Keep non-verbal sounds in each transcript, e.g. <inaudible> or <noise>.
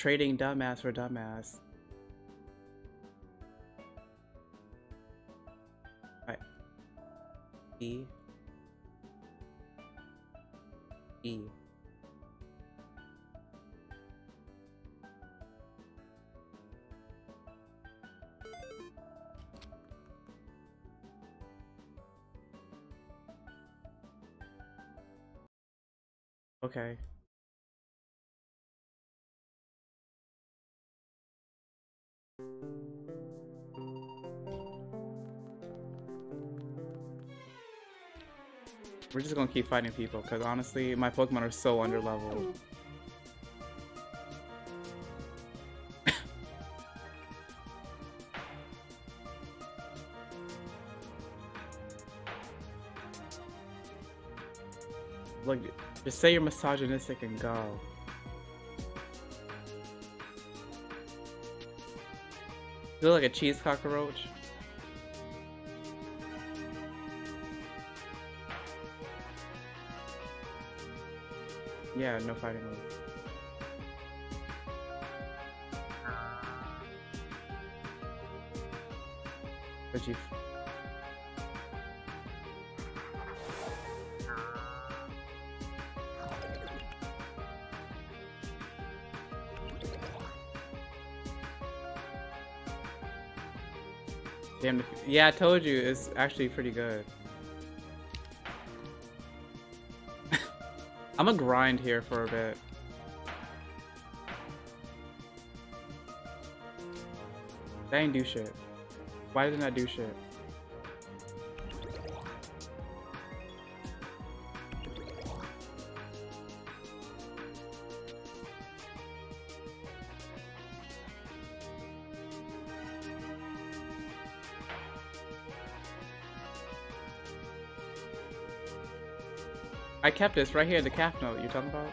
trading dumbass for dumbass. Right. E. E. Okay. Just gonna keep fighting people, because honestly, my Pokemon are so under underleveled. Look, <laughs> just say you're misogynistic and go. You look like a cheese cockroach. Yeah, no fighting move. But you Damn, yeah, I told you, it's actually pretty good. I'm gonna grind here for a bit. That ain't do shit. Why didn't I do shit? Kept this right here, in the calf note you're talking about.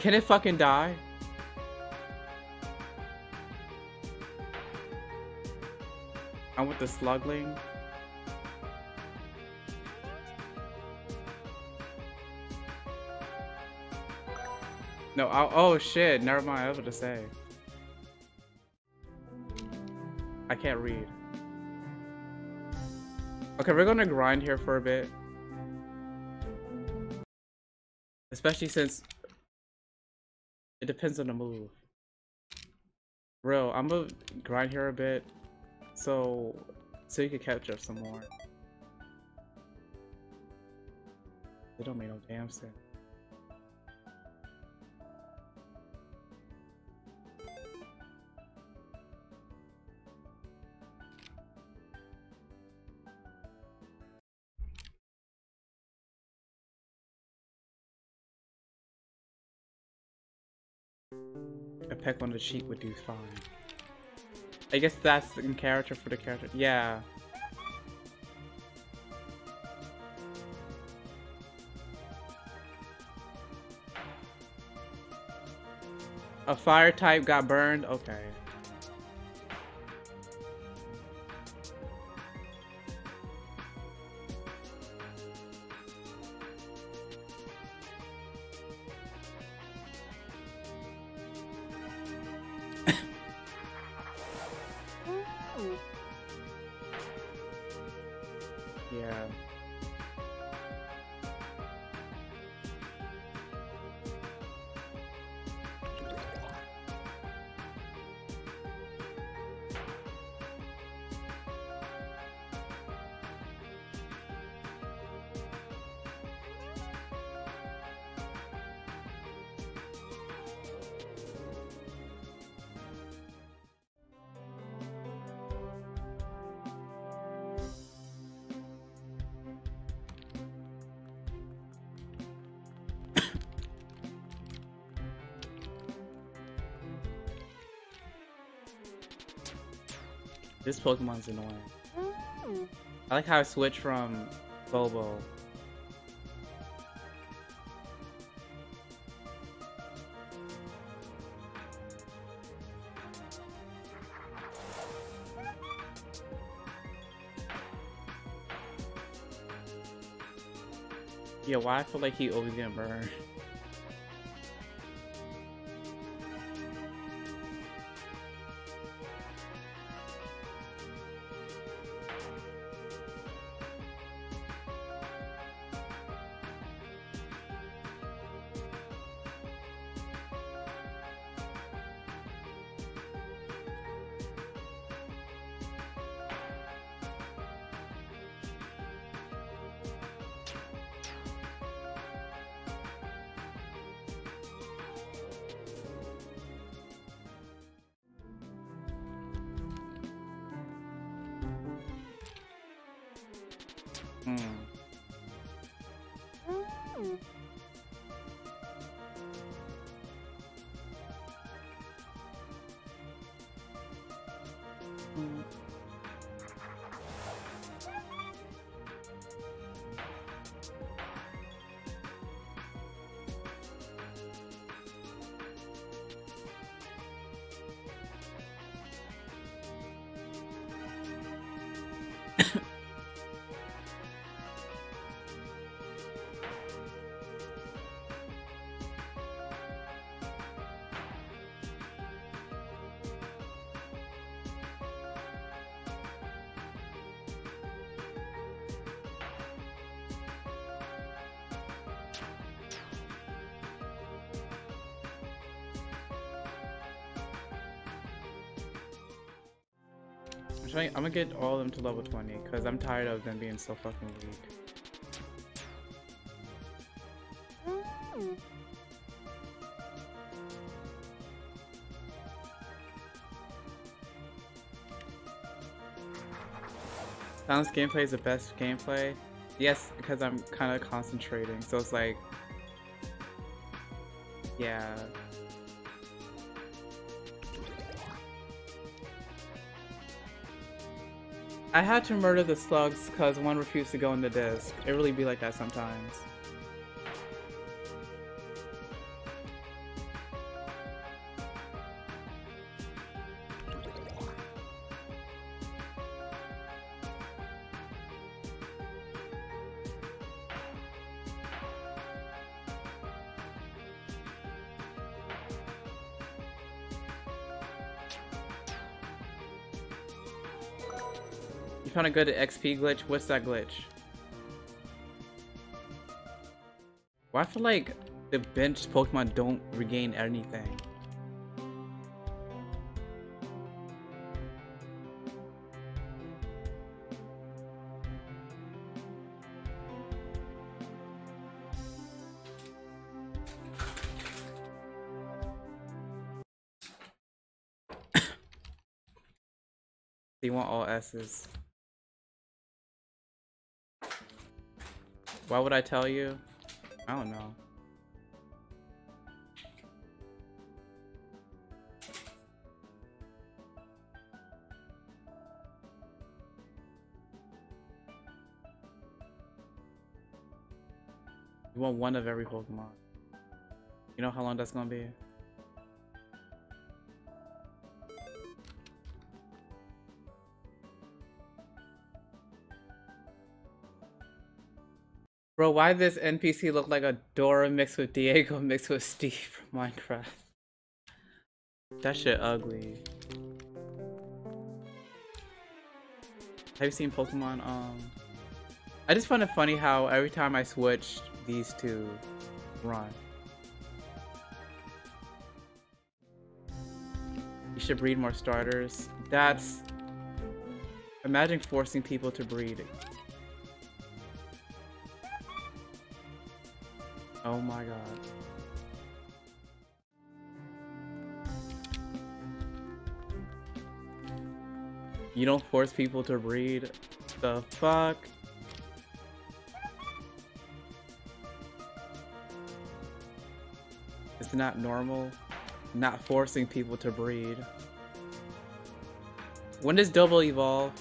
Can it fucking die? I want the slugling. No, I'll, oh shit, never mind, I was to say. I can't read. Okay, we're gonna grind here for a bit. Especially since it depends on the move. Real, I'm gonna grind here a bit so so you can catch up some more. They don't make no damn sense. A cheek would do fine. I guess that's in character for the character. Yeah. A fire type got burned? Okay. This Pokemon's annoying. I like how I switch from Bobo. Yeah, why I feel like he always gonna burn. <laughs> 嗯。I'm trying. I'm gonna get all of them to level 20 because I'm tired of them being so fucking weak. Sounds gameplay is the best gameplay. Yes, because I'm kind of concentrating, so it's like, yeah. I had to murder the slugs because one refused to go in the disc. It really be like that sometimes. Found a good XP glitch? What's that glitch? Why I feel like the bench Pokemon don't regain anything? <coughs> you want all S's. Why would I tell you? I don't know. You want one of every Pokemon. You know how long that's gonna be? Bro, why this NPC look like a Dora mixed with Diego mixed with Steve from Minecraft? That shit ugly. Have you seen Pokemon? Um, I just find it funny how every time I switch, these two run. You should breed more starters. That's... Imagine forcing people to breed. Oh my god. You don't force people to breed? The fuck? It's not normal. Not forcing people to breed. When does double evolve?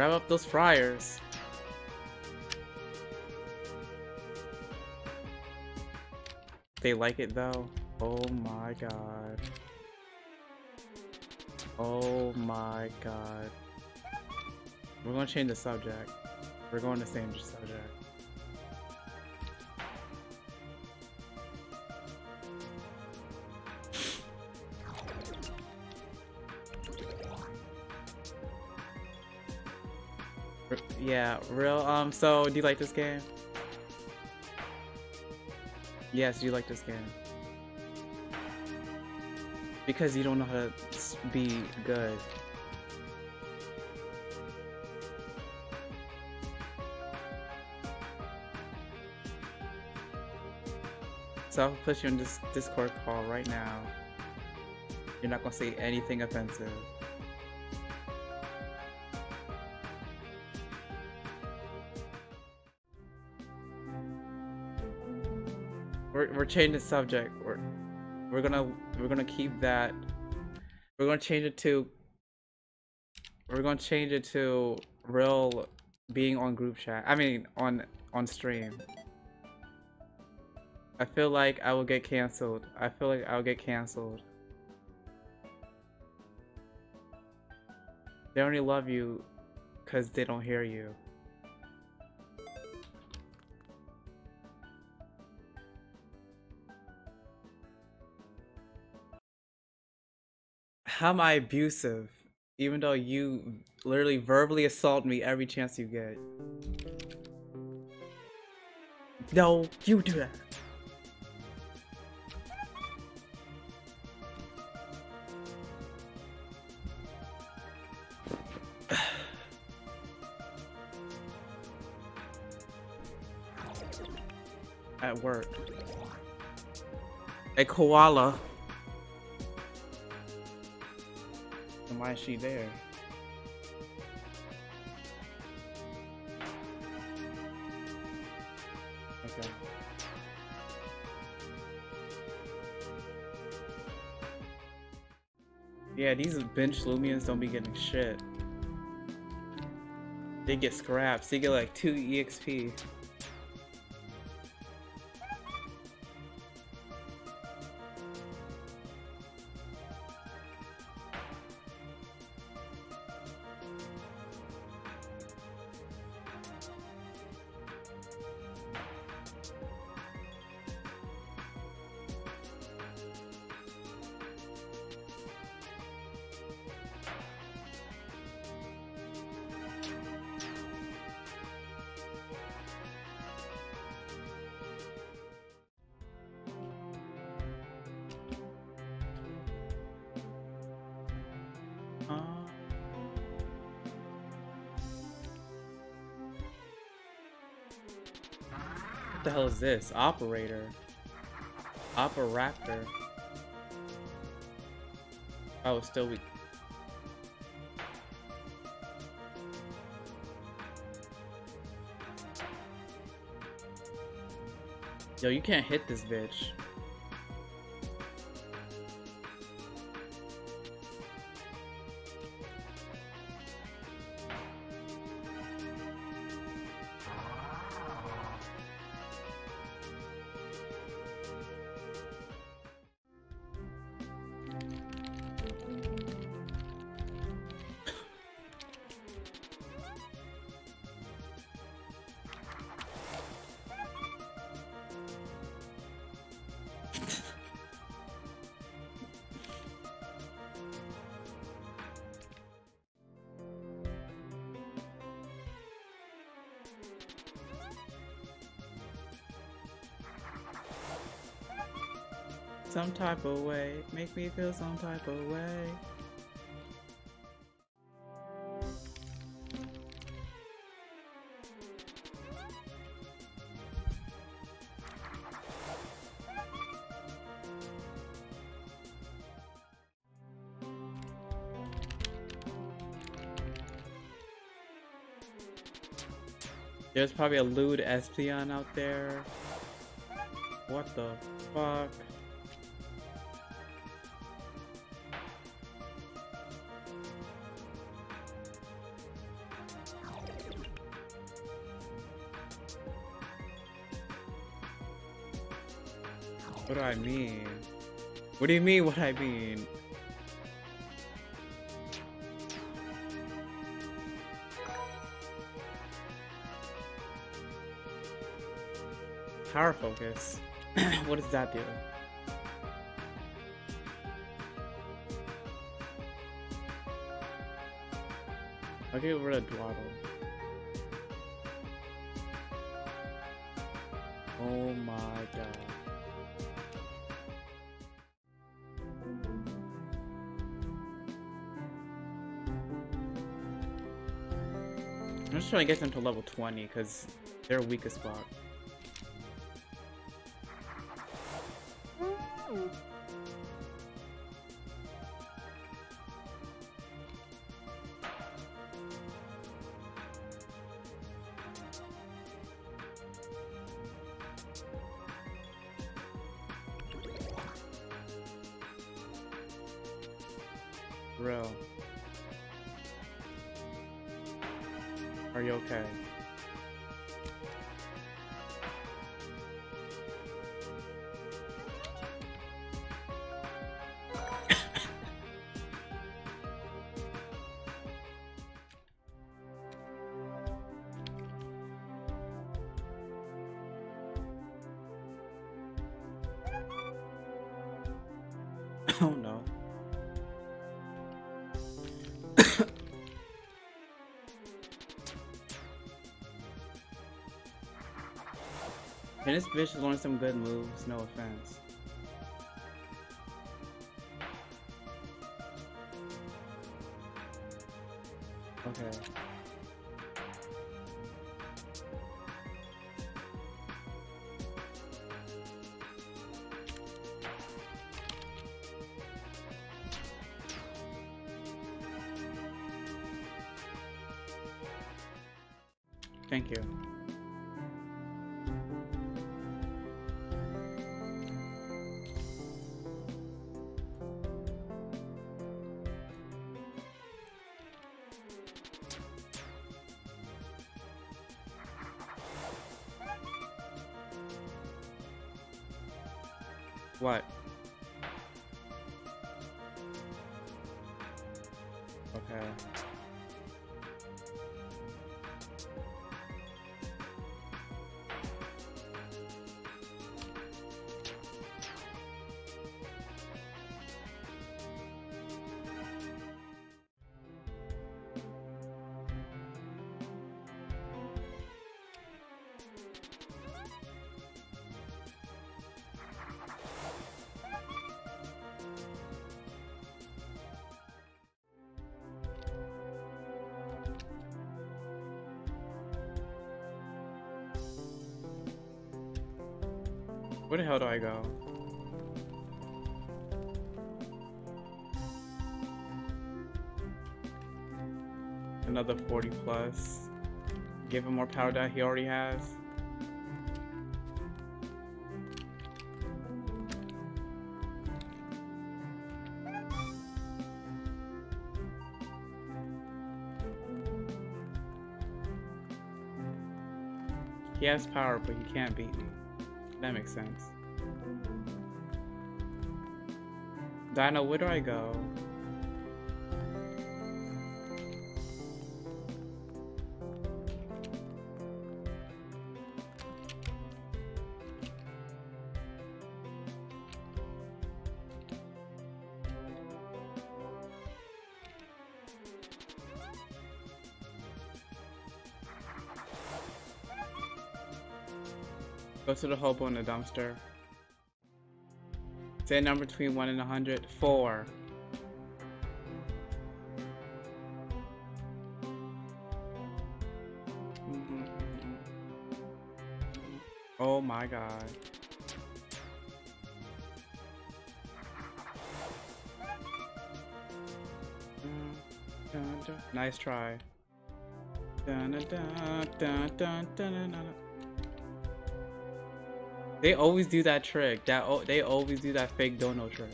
Grab up those fryers. They like it though? Oh my god. Oh my god. We're gonna change the subject. We're going to change the subject. yeah, real. Um, so do you like this game? Yes, you like this game. Because you don't know how to be good. So I'll put you in this Discord call right now. You're not gonna say anything offensive. We're changing the subject. We're we're gonna we're gonna keep that. We're gonna change it to. We're gonna change it to real being on group chat. I mean on on stream. I feel like I will get canceled. I feel like I'll get canceled. They only love you because they don't hear you. How am I abusive? Even though you literally verbally assault me every chance you get. No, you do that. <sighs> At work. A koala. Why is she there? Yeah, these bench Loomians don't be getting shit. They get scraps. They get like 2 EXP. This? Operator. Operaptor. Oh, it's still weak. Yo, you can't hit this bitch. Type of way, make me feel some type of way. There's probably a lewd Espeon out there. What the fuck? I mean? What do you mean what I mean? Power focus. <clears throat> what does that do? I'll get rid of Dwaddle. Oh my god. Just trying to get them to level 20 because they're weakest spot. This bitch is learning some good moves, no offense. Okay. Hell do I go? Another 40 plus. Give him more power that he already has. He has power, but he can't beat me. That makes sense. Dino, where do I go? Go to the hobo in the dumpster. Say a number between 1 and 100. 4. Mhm. Oh my god. Nice try. Dun, dun, dun, They always do that trick. That they always do that fake dono trick.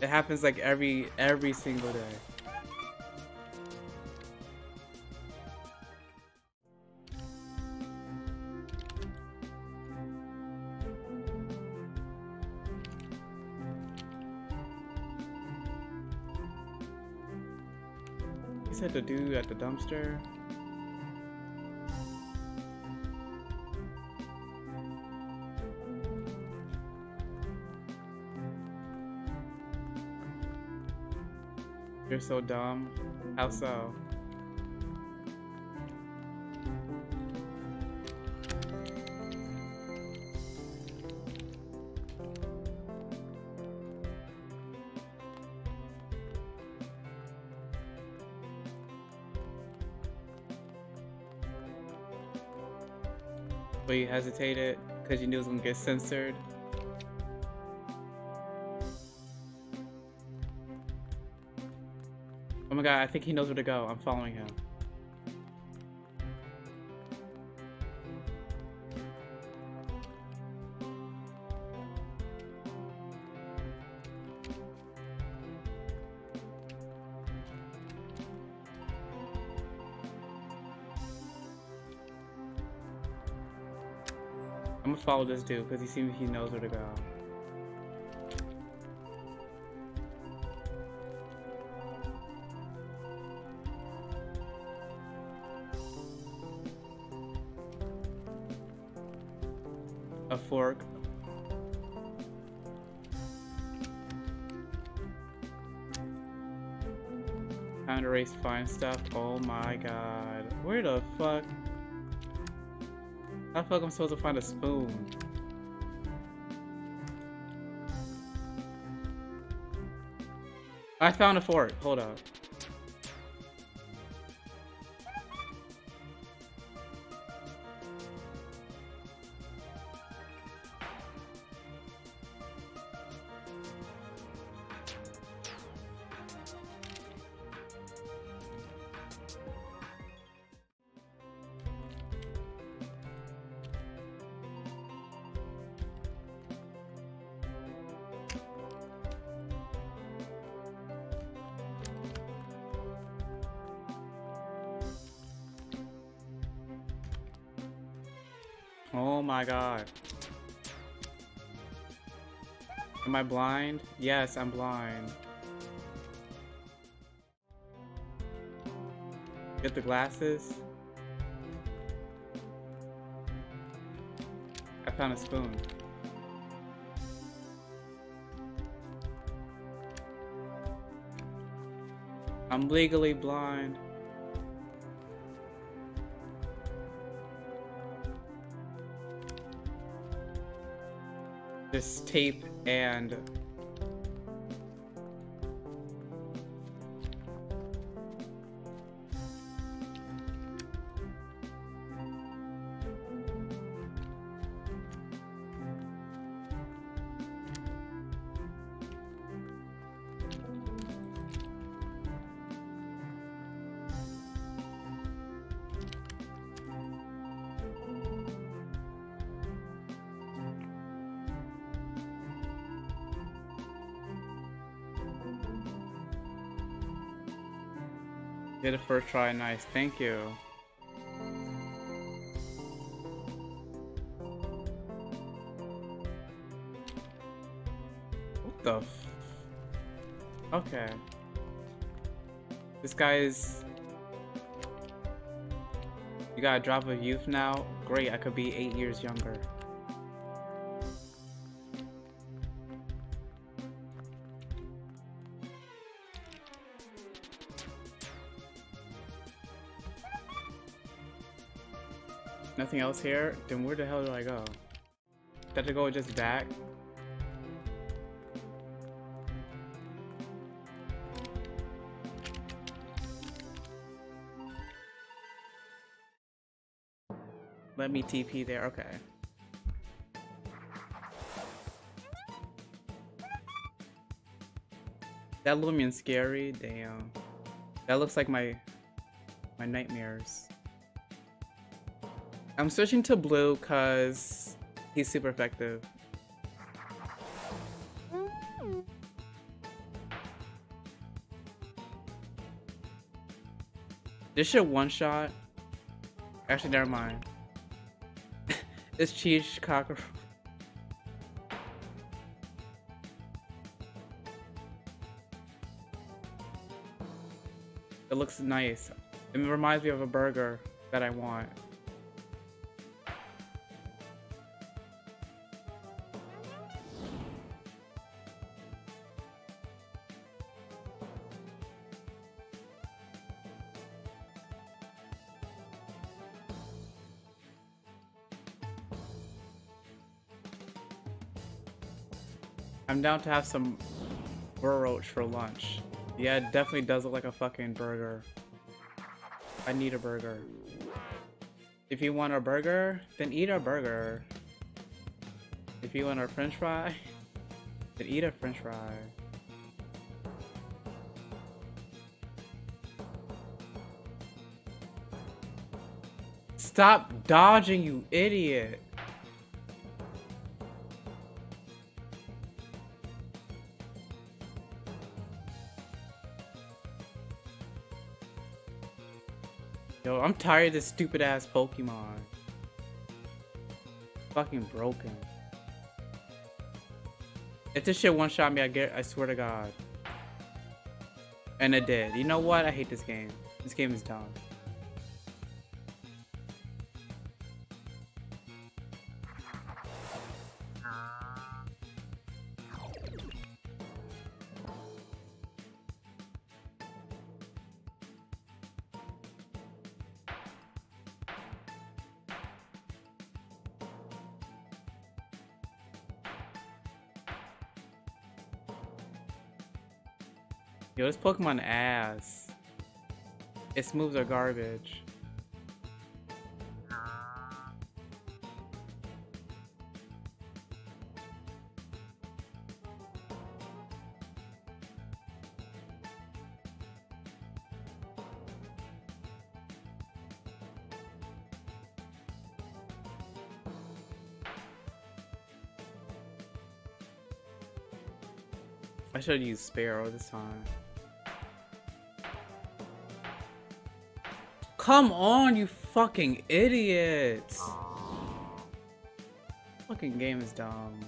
It happens like every every single day. He said to do at the dumpster. You're so dumb. How so? But you hesitated because you knew it was gonna get censored. My god, I think he knows where to go. I'm following him. I'm gonna follow this dude because he seems he knows where to go. Fine stuff. Oh my god. Where the fuck? How the fuck I'm supposed to find a spoon? I found a fork. Hold up. Blind? Yes, I'm blind. Get the glasses. I found a spoon. I'm legally blind. This tape and try, nice, thank you. What the Okay. This guy is... You got a drop of youth now? Great, I could be eight years younger. Nothing else here? Then where the hell do I go? Do I go just back? Let me TP there, okay. That Loomian scary, damn. That looks like my my nightmares. I'm switching to blue because he's super effective. This shit one shot. Actually, never mind. <laughs> it's cheese cockroach. It looks nice. It reminds me of a burger that I want. I'm down to have some burroach for lunch. Yeah, it definitely does look like a fucking burger. I need a burger. If you want a burger, then eat a burger. If you want a french fry, <laughs> then eat a french fry. Stop dodging, you idiot! I'm tired of this stupid ass Pokemon. Fucking broken. If this shit one shot me, I get I swear to god. And it did. You know what? I hate this game. This game is dumb. This Pokemon ass. Its moves are garbage. I should use Sparrow this time. Come on, you fucking idiots! Fucking game is dumb.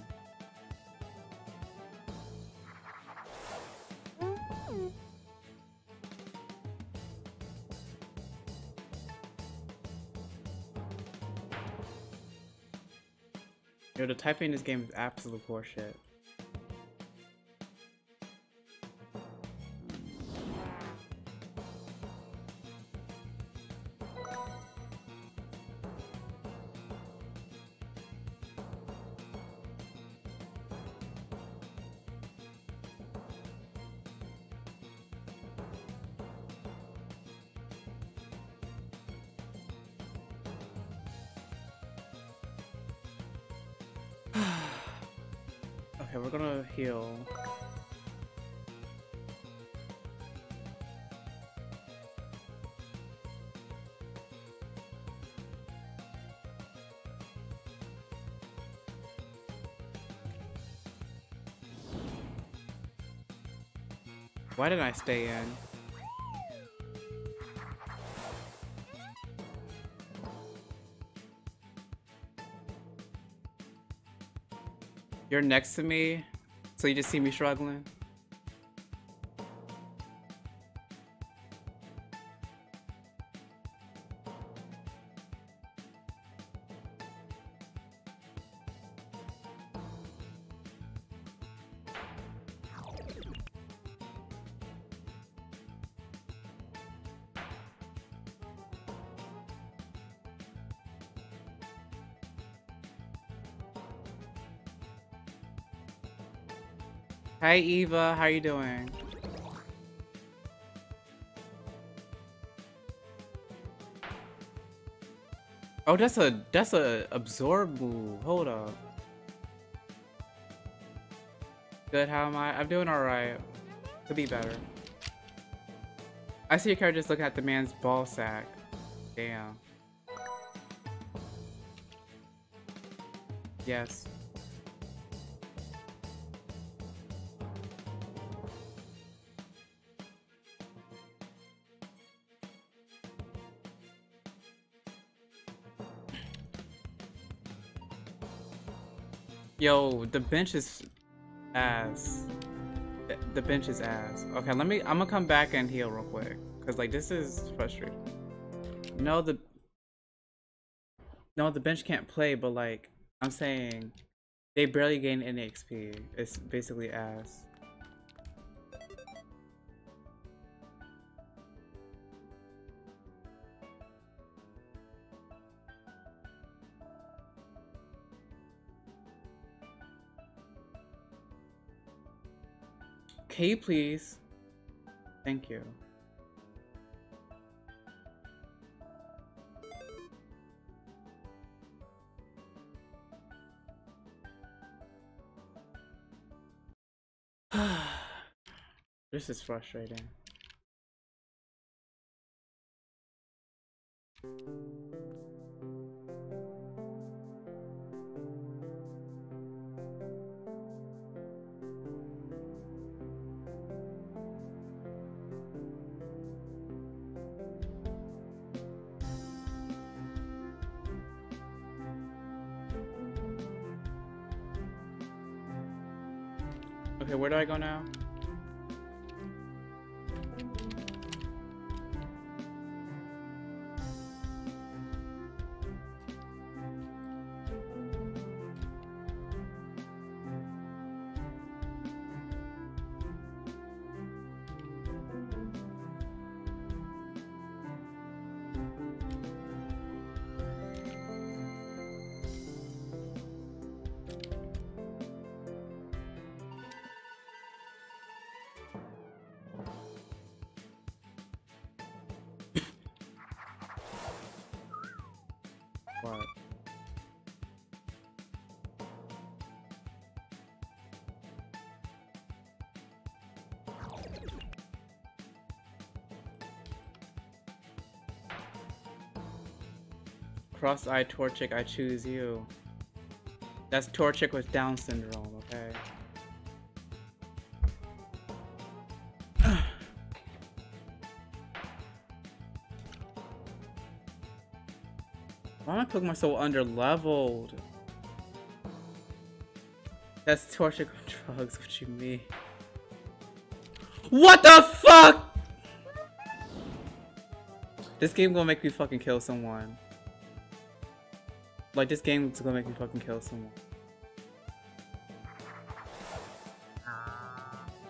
Yo, the typing in this game is absolute horseshit. Why did I stay in? You're next to me, so you just see me struggling? Hi Eva, how you doing? Oh, that's a that's a absorb move. Hold up. Good, how am I? I'm doing alright. Could be better. I see your character just looking at the man's ball sack. Damn. Yo, the bench is ass. The, bench is ass. Okay, let me. I'm gonna come back and heal real quick, cause like this is frustrating. No, the no, the bench can't play, but like I'm saying, they barely gain any XP. It's basically ass. You please? Thank you. <sighs> this is frustrating. Okay, where do I go now? Cross-eyed Torchic, I choose you. That's Torchic with Down syndrome, okay? Why am I myself under leveled? That's Torchic with drugs, what you mean? What the fuck?! This game gonna make me fucking kill someone. Like, this game is gonna make me fucking kill someone.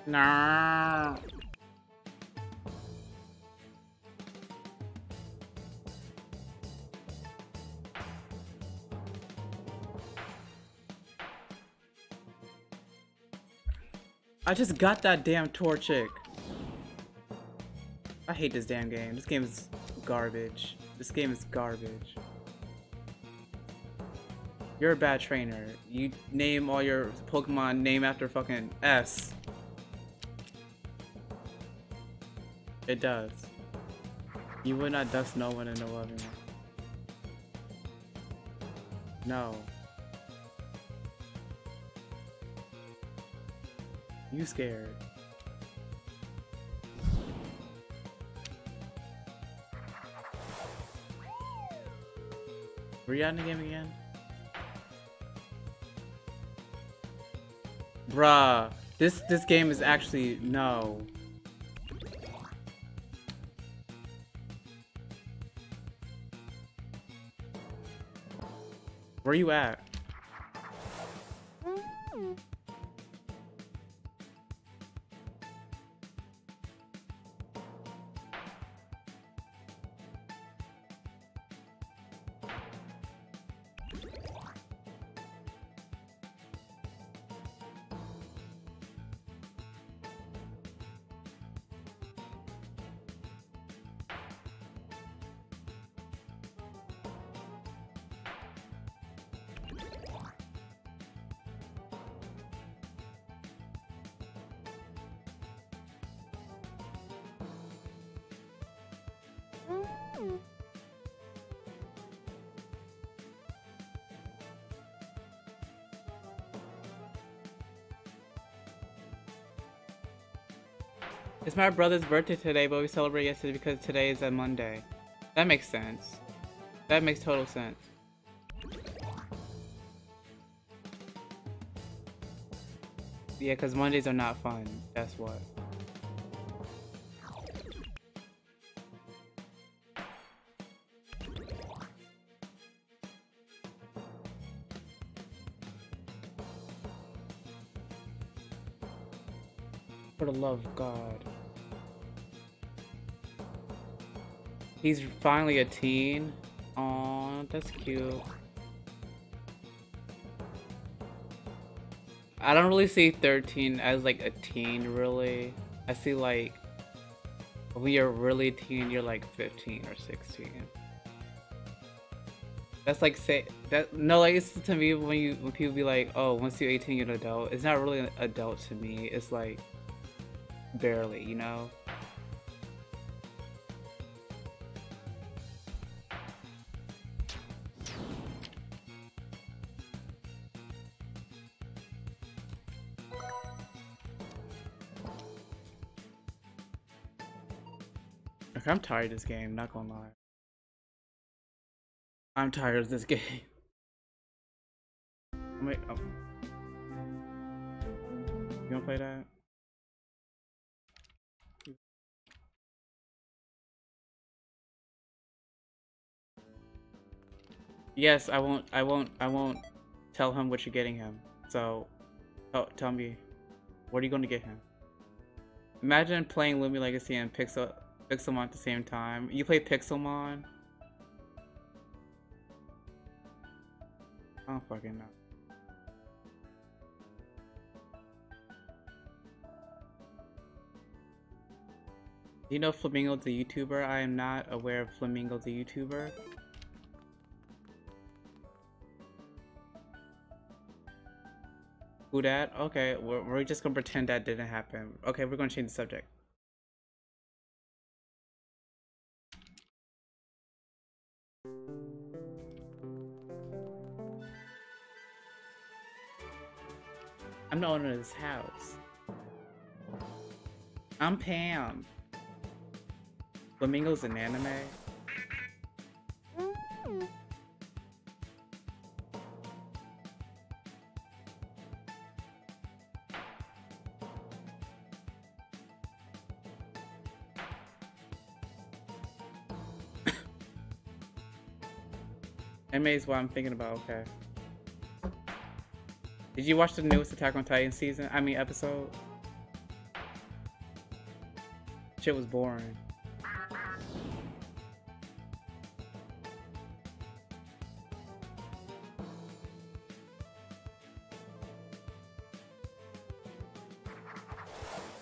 No. I just got that damn Torchic. I hate this damn game. This game is garbage. This game is garbage. You're a bad trainer. You name all your Pokemon name after fucking S. It does. You would not dust no one in the loving. No. You scared. Were you out in the game again? Bruh, this this game is actually no. Where you at? It's my brother's birthday today, but we celebrate yesterday because today is a Monday. That makes sense. That makes total sense. Yeah, because Mondays are not fun. That's what. For the love of God. He's finally a teen. Aw, that's cute. I don't really see 13 as like a teen, really. I see like when you're really a teen, you're like 15 or 16. That's like say that no like it's to me when you when people be like oh once you're 18 you're an adult it's not really an adult to me it's like barely you know I'm tired of this game, not gonna lie. I'm tired of this <laughs> game. Wait, oh. You wanna play that? Yes, I won't. I won't. I won't tell him what you're getting him. So, oh, tell me, what are you to get him? Imagine playing Loomian Legacy and Pixel Pixelmon at the same time. You play Pixelmon. I don't fucking know. Do you know Flamingo the YouTuber? I am not aware of Flamingo the YouTuber. Who that? Okay, we're, we're just gonna pretend that didn't happen. Okay, we're gonna change the subject. I'm the owner of this house. I'm Pam. Flamingo's an anime. <coughs> Anime is what I'm thinking about, okay. Did you watch the newest Attack on Titan season? I mean episode? Shit was boring.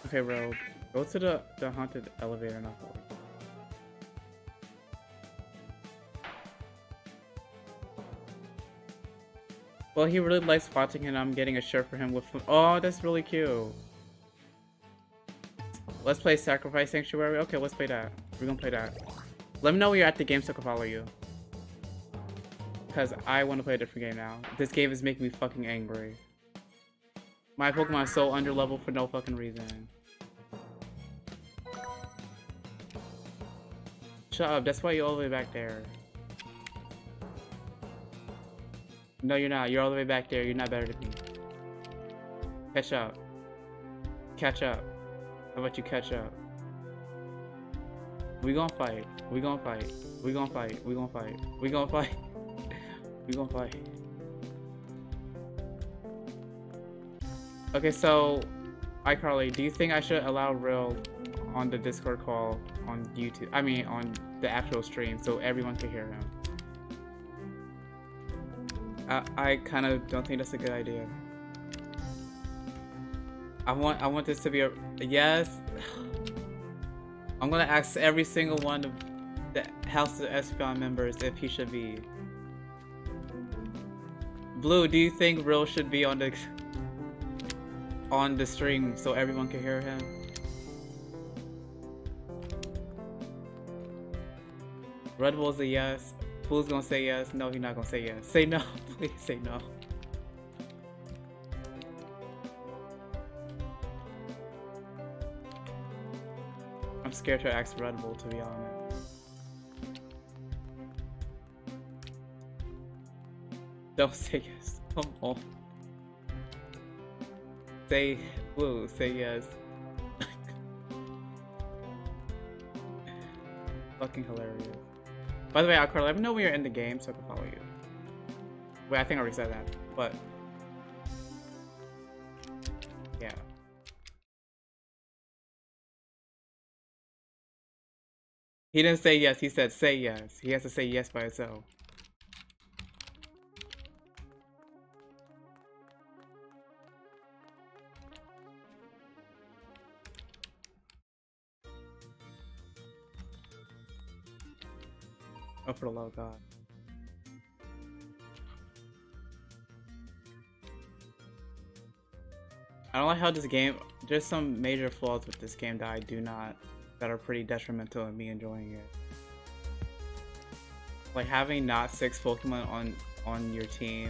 Okay, bro. Go to the, the haunted elevator now. Well, he really likes watching and I'm getting a shirt for him with- Oh, that's really cute. Let's play Sacrifice Sanctuary. Okay, let's play that. We're gonna play that. Let me know when you're at the game so I can follow you. Because I want to play a different game now. This game is making me fucking angry. My Pokemon is so underleveled for no fucking reason. Shut up, that's why you're all the way back there. No, you're not. You're all the way back there. You're not better than me. Catch up. Catch up. How about you catch up? We gonna fight. We gonna fight. We gonna fight. We gonna fight. We gonna <laughs> fight. we gonna fight. Okay, so iCarly, do you think I should allow Real on the Discord call on YouTube? I mean, on the actual stream, so everyone can hear him. I, kind of don't think that's a good idea. I want I want this to be a yes. <sighs> I'm gonna ask every single one of the House of Espeon members if he should be. Blue, do you think Real should be on the on the stream so everyone can hear him? Red Bull's a yes. Who's gonna say yes? No, he's not gonna say yes. Say no. <laughs> Please say no. I'm scared to ask Red Bull, to be honest. Don't say yes. <laughs> Come on. Say, Blue, say yes. <laughs> Fucking hilarious. By the way, Alcar, let me know when you're in the game so I can follow you. Wait, I think I already said that, but... Yeah. He didn't say yes, he said say yes. He has to say yes by himself. Oh, for the love of God. I don't like how this game, there's some major flaws with this game that I do not, that are pretty detrimental in me enjoying it. Like having not six Pokemon on, on your team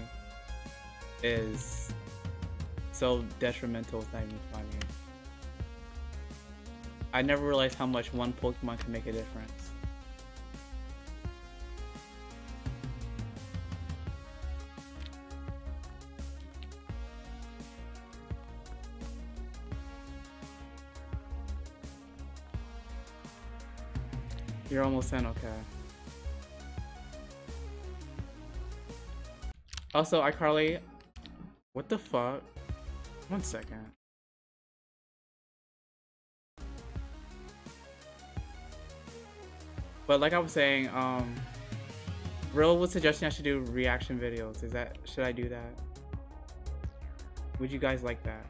is so detrimental, it's not even funny. I never realized how much one Pokemon can make a difference. You're almost 10, okay. Also, iCarly, what the fuck? One second. But like I was saying, um, Real was suggesting I should do reaction videos. Is that, should I do that? Would you guys like that?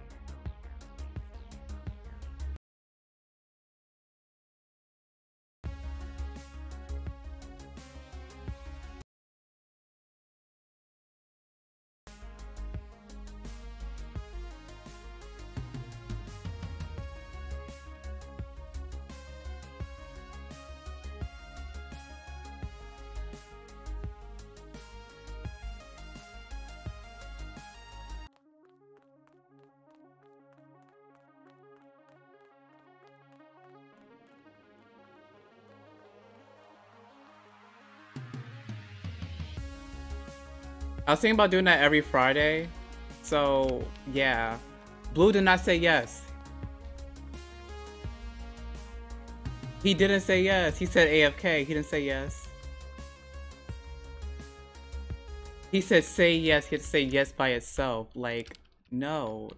I was thinking about doing that every Friday. So, yeah. Blue did not say yes. He didn't say yes. He said AFK. He didn't say yes. He said say yes. He had to say yes by itself. Like, no.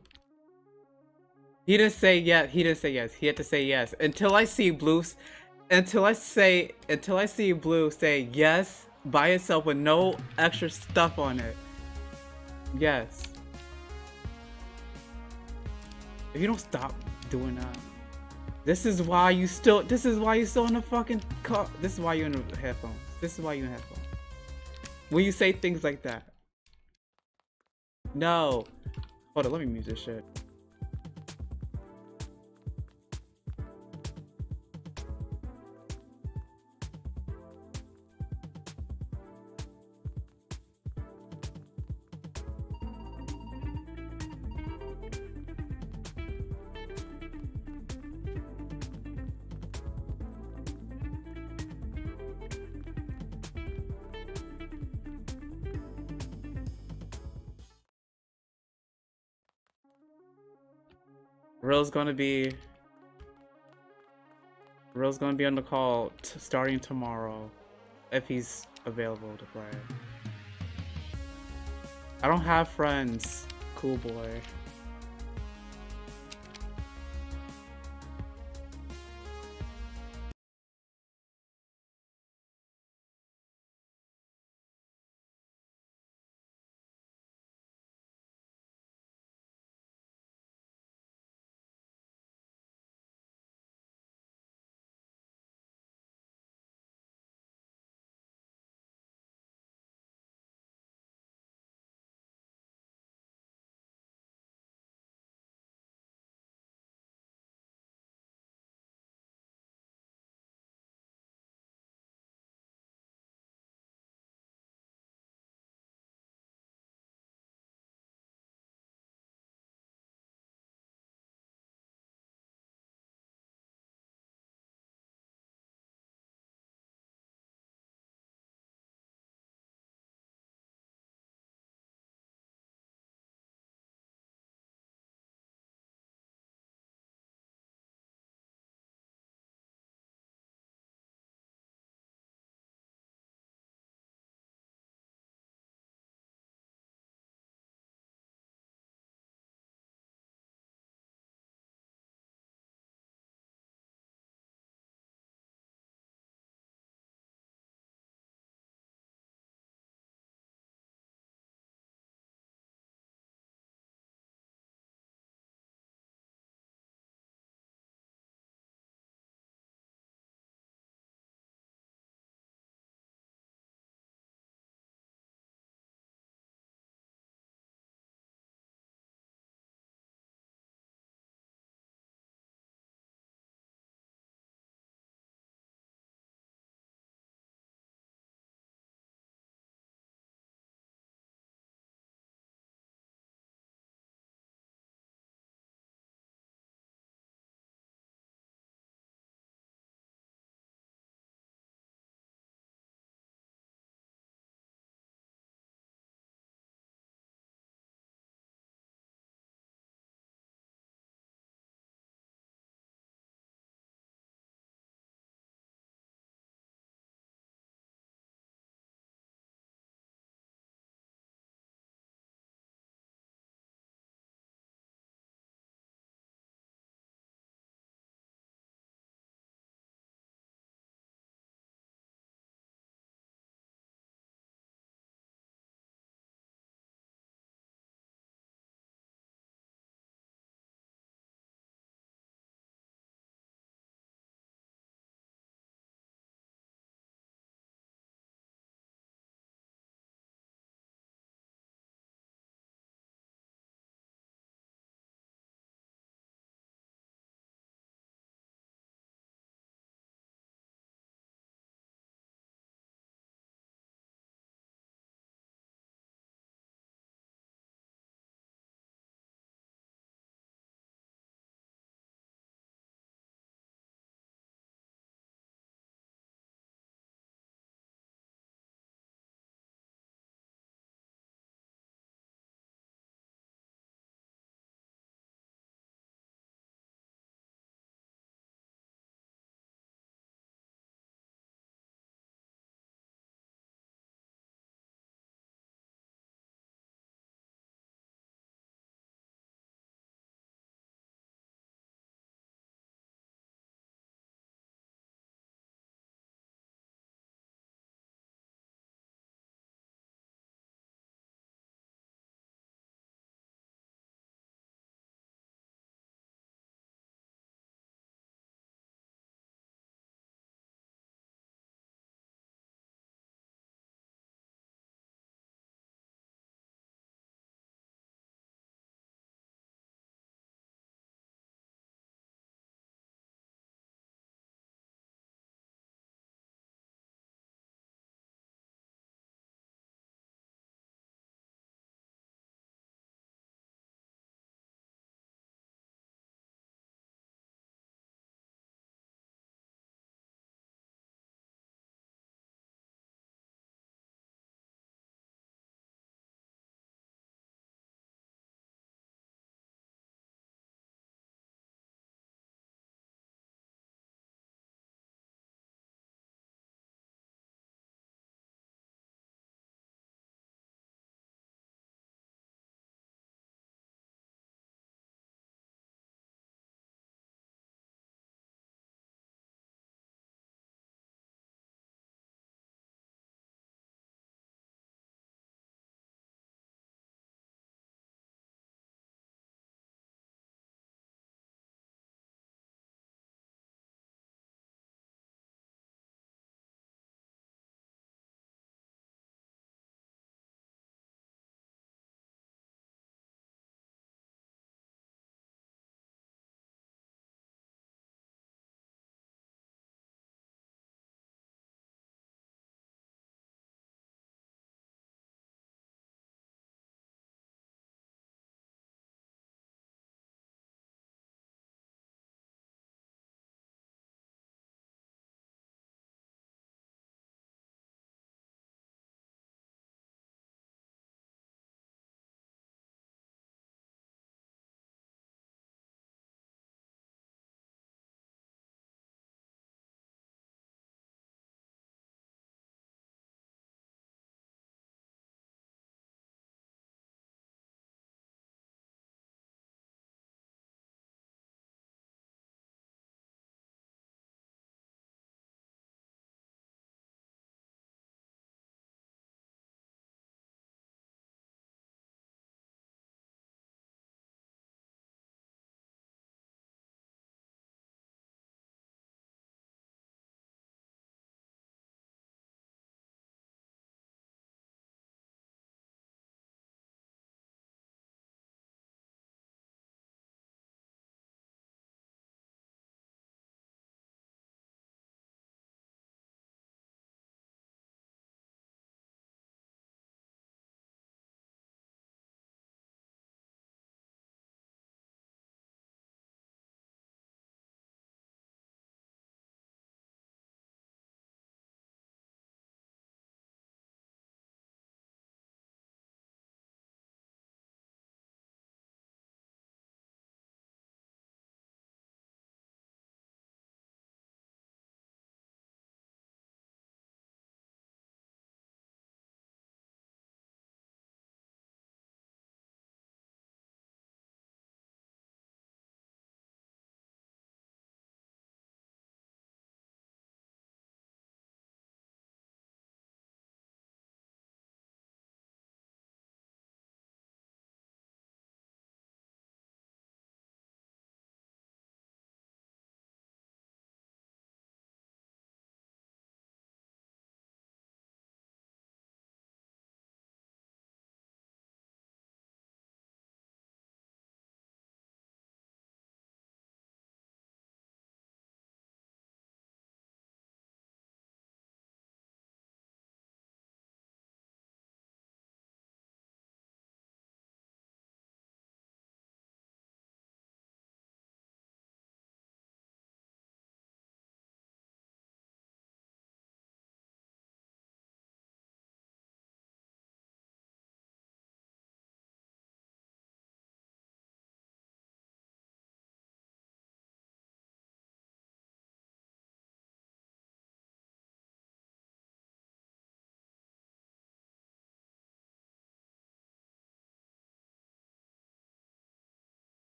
He didn't say yes. He didn't say yes. He had to say yes. Until I see Blue... Until I say... Until I see Blue say yes by itself with no extra stuff on it. Yes. If you don't stop doing that, this is why you still. This is why you still in the fucking car. This is why you're in the headphones. This is why you're in headphones. When you say things like that. No. Hold on. Let me mute this shit. Real's gonna be... Real's gonna be on the call starting tomorrow. If he's available to play. I don't have friends. Cool boy.